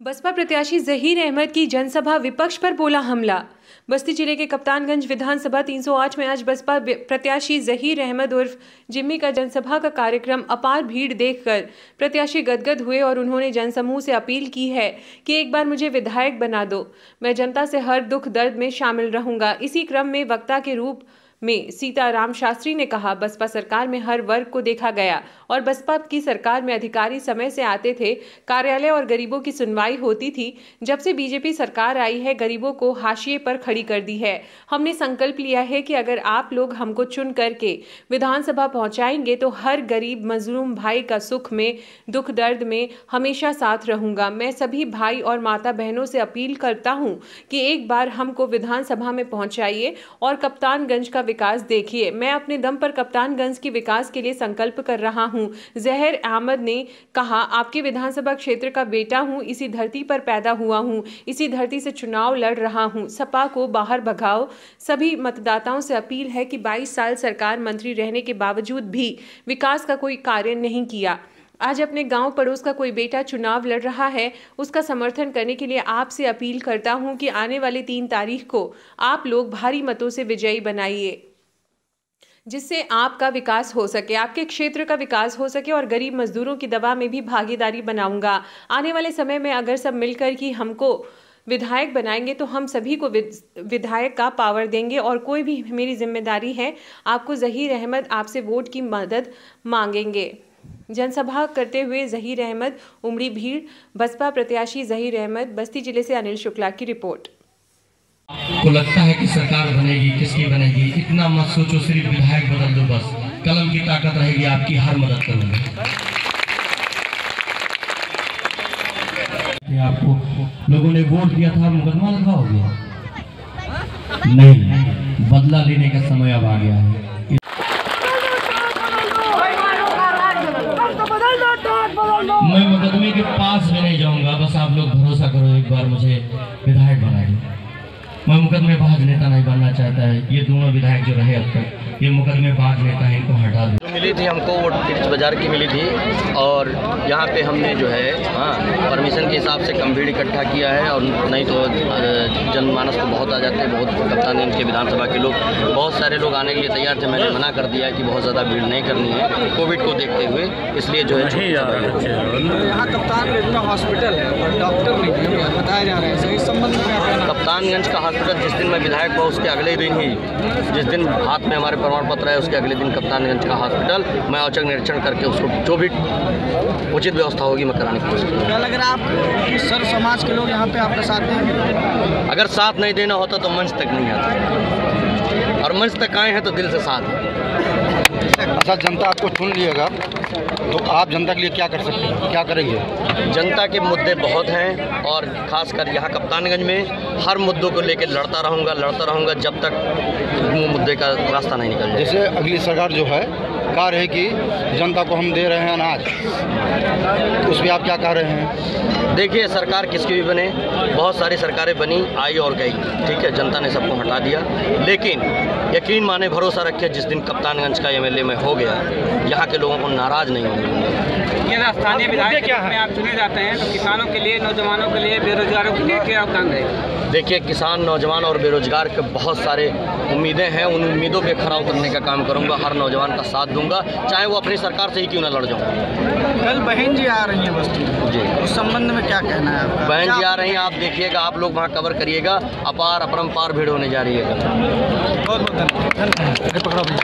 बसपा प्रत्याशी जहीर अहमद की जनसभा विपक्ष पर बोला हमला। बस्ती ज़िले के कप्तानगंज विधानसभा 308 में आज बसपा प्रत्याशी जहीर अहमद उर्फ़ जिम्मी का जनसभा का कार्यक्रम अपार भीड़ देखकर प्रत्याशी गदगद हुए और उन्होंने जनसमूह से अपील की है कि एक बार मुझे विधायक बना दो। मैं जनता से हर दुख दर्द में शामिल रहूँगा। इसी क्रम में वक्ता के रूप में सीताराम शास्त्री ने कहा, बसपा सरकार में हर वर्ग को देखा गया और बसपा की सरकार में अधिकारी समय से आते थे, कार्यालय और गरीबों की सुनवाई होती थी। जब से बीजेपी सरकार आई है, गरीबों को हाशिए पर खड़ी कर दी है। हमने संकल्प लिया है कि अगर आप लोग हमको चुन करके विधानसभा पहुंचाएँगे तो हर गरीब, मजलूम भाई का सुख में, दुख दर्द में हमेशा साथ रहूँगा। मैं सभी भाई और माता बहनों से अपील करता हूँ कि एक बार हमको विधानसभा में पहुंचाइए और कप्तानगंज का विकास देखिए। मैं अपने दम पर कप्तानगंज के विकास के लिए संकल्प कर रहा हूँ। जहर अहमद ने कहा, आपके विधानसभा क्षेत्र का बेटा हूँ, इसी धरती पर पैदा हुआ हूँ, इसी धरती से चुनाव लड़ रहा हूँ। सपा को बाहर भगाओ। सभी मतदाताओं से अपील है कि 22 साल सरकार मंत्री रहने के बावजूद भी विकास का कोई कार्य नहीं किया। आज अपने गाँव पड़ोस का कोई बेटा चुनाव लड़ रहा है, उसका समर्थन करने के लिए आपसे अपील करता हूँ कि आने वाले तीन तारीख को आप लोग भारी मतों से विजयी बनाइए, जिससे आपका विकास हो सके, आपके क्षेत्र का विकास हो सके और गरीब मजदूरों की दवा में भी भागीदारी बनाऊँगा। आने वाले समय में अगर सब मिलकर ही हमको विधायक बनाएँगे तो हम सभी को विधायक का पावर देंगे और कोई भी मेरी ज़िम्मेदारी है, आपको जहीर अहमद आपसे वोट की मदद मांगेंगे। जनसभा करते हुए जहीर अहमद, उमड़ी भीड़, बसपा प्रत्याशी जहीर अहमद, बस्ती ज़िले से अनिल शुक्ला की रिपोर्ट। आपको लगता है कि सरकार बनेगी, किसकी बनेगी? इतना मत सोचो, सिर्फ़ विधायक बदल दो बस। कलम की ताकत रहेगी, आपकी हर मदद करूँगी। आपको लोगों ने वोट दिया था, मुकदमा लिखा हो गया। नहीं, बदला लेने का समय अब आ गया है। मैं मुकदमे के पास भी नहीं जाऊँगा। बस आप लोग भरोसा करो, एक बार मुझे विधायक बना मैं मुकदमेबाज नेता नहीं बनना चाहता है। ये दोनों विधायक जो रहे अब तक ये मुकदमेबाज नेता है इनको हटा दो। मिली थी हमको वो तिरछ बाज़ार की मिली थी और यहाँ पे हमने जो है हाँ परमिशन के हिसाब से कम भीड़ इकट्ठा किया है और नहीं तो जनमानस तो बहुत आ जाते हैं बहुत कप्तान इनके विधानसभा के लोग। बहुत सारे लोग आने के लिए तैयार थे मैंने मना कर दिया कि बहुत ज़्यादा भीड़ नहीं करनी है कोविड को देखते हुए इसलिए जो है यहाँ कप्तान हॉस्पिटल है डॉक्टर नहीं बताया जा रहा है इस संबंध में कप्तानगंज का हॉस्पिटल जिस दिन मैं विधायक हुआ उसके अगले दिन ही जिस दिन हाथ में हमारे प्रमाण पत्र है उसके अगले दिन कप्तानगंज का हॉस्पिटल मैं औचक निरीक्षण करके उसको जो भी उचित व्यवस्था होगी मैं कराने की कोशिश करूँगा। लग रहा है आप सर समाज के लोग यहाँ पे आपका साथ देंगे? अगर साथ नहीं देना होता तो मंच तक नहीं आता। और मंच तक आए हैं तो दिल से साथ। अच्छा जनता आपको चुन लिएगा तो आप जनता के लिए क्या कर सकते हैं? क्या करेंगे? जनता के मुद्दे बहुत हैं और ख़ासकर यहाँ कप्तानगंज में हर मुद्दों को लेकर लड़ता रहूँगा लड़ता रहूँगा जब तक मुद्दे का रास्ता नहीं निकल जाए। जैसे अगली सरकार जो है कह रहे कि जनता को हम दे रहे हैं अनाज। उस पर आप क्या कह रहे हैं? देखिए सरकार किसकी भी बने बहुत सारी सरकारें बनी आई और गई। ठीक है जनता ने सबको हटा दिया। लेकिन यकीन माने भरोसा रखे जिस दिन कप्तानगंज का एमएलए में हो गया यहाँ के लोगों को नाराज़ नहीं होंगे ये स्थानीय विधायक क्या है? आप चुने जाते हैं? तो किसानों के लिए नौजवानों के लिए बेरोजगारों के लिए क्या काम रहेगा? देखिए किसान नौजवान और बेरोजगार के बहुत सारे उम्मीदें हैं उन उम्मीदों पे खरा उतरने का काम करूँगा हर नौजवान का साथ दूँगा चाहे वो अपनी सरकार से ही क्यों ना लड़ जाऊँ। कल बहन जी आ रही हैं बस्ती जी। उस संबंध में क्या कहना है आपका? बहन जी आ रही हैं आप देखिएगा आप लोग वहाँ कवर करिएगा अपार अपरम पार भीड़ होने जा रही है बहुत बहुत धन्यवाद।